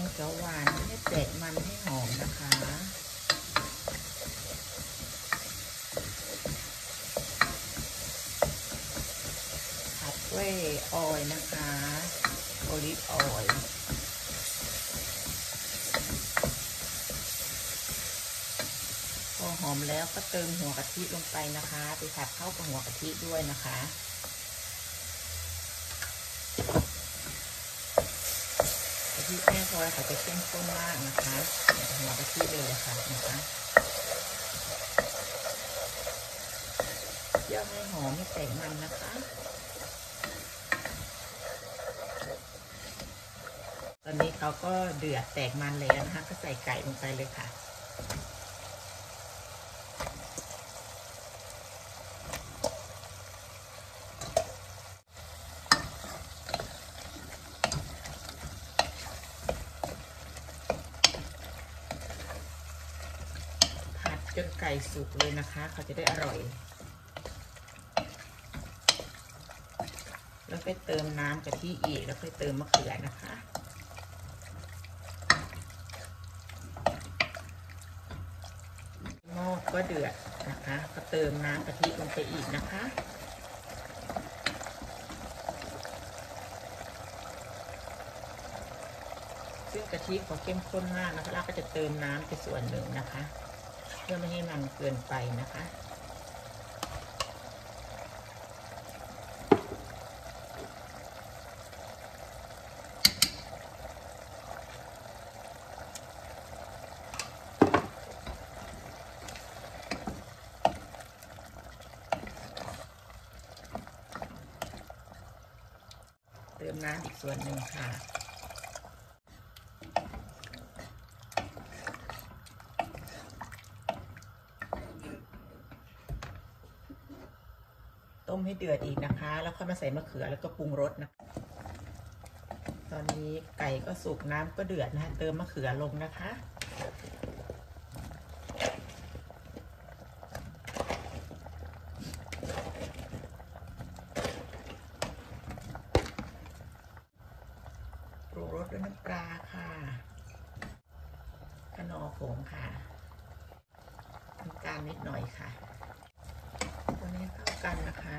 งเขียวหวานให้แตกมันให้หอมนะคะผัดด้วยออยนะคะโอลิฟออยพอหอมแล้วก็เติมหัวกะทิลงไปนะคะ ไปผัดเข้ากับหัวกะทิด้วยนะคะกะ ทิแม่พลอยเขาจะเข้มข้นมากนะคะเนี่ยหัวกะทิเลยค่ะนะคะเย่อให้หอมให้แตกมันนะคะตอนนี้เขาก็เดือดแตกมันแล้วนะคะ ก็ใส่ไก่ลงไปเลยค่ะ จนไก่สุกเลยนะคะ เขาจะได้อร่อย แล้วไปเติมน้ำกะทิอีก แล้วค่อยเติมมะเขือนะคะหม้อก็เดือดนะคะ ก็เติมน้ำกะทิลงไปอีกนะคะซึ่งกะทิเขาเข้มข้นมากนะคะเราก็จะเติมน้ำไปส่วนหนึ่งนะคะ พื่อไม่ให้มันเกินไปนะคะเติมน้ำอีกส่วนหนึ่งค่ะ มให้เดือดอีกนะคะ แล้วค่อยมาใส่มะเขือแล้วก็ปรุงรสนะตอนนี้ไก่ก็สุกน้ำก็เดือดนะคะเติมมะเขือลงนะคะปรุงรสด้วยน้ำปลาค่ะขนอผงค่ะน้ำตาลนิดหน่อยค่ะ ตัวนี้เข้ากันนะคะ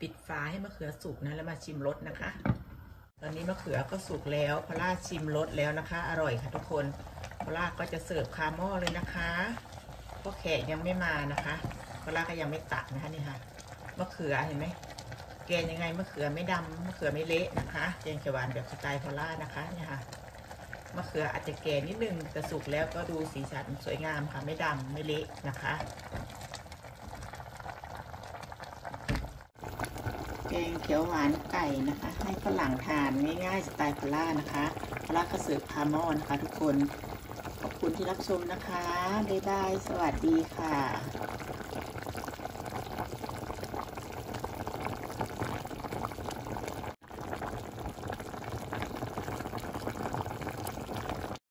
ปิดฝาให้มะเขือสุกนะแล้วมาชิมรสนะคะ ตอนนี้มะเขือก็สุกแล้วพอล่าชิมรสแล้วนะคะ อร่อยค่ะทุกคนพอล่าก็จะเสิร์ฟคาหม้อเลยนะคะ เพราะแขกยังไม่มานะคะพอล่าก็ยังไม่ตักนะคะนี่ค่ะมะเขือเห็นไหมแกงยังไงมะเขือไม่ดำมะเขือไม่เละนะคะแกงเขียวหวานแบบสไตล์พอล่านะคะเนี่ยค่ะมะเขืออาจจะแก่นิดนึงแต่สุกแล้วก็ดูสีสันสวยงามค่ะไม่ดำไม่เละนะคะแกงเขียวหวานไก่นะคะ ให้ฝรั่งทานง่ายๆสไตล์พล่านะคะพล่าก็เสิร์ฟคามอนนะคะทุกคน ขอบคุณที่รับชมนะคะ บ๊ายบาย สวัสดีค่ะ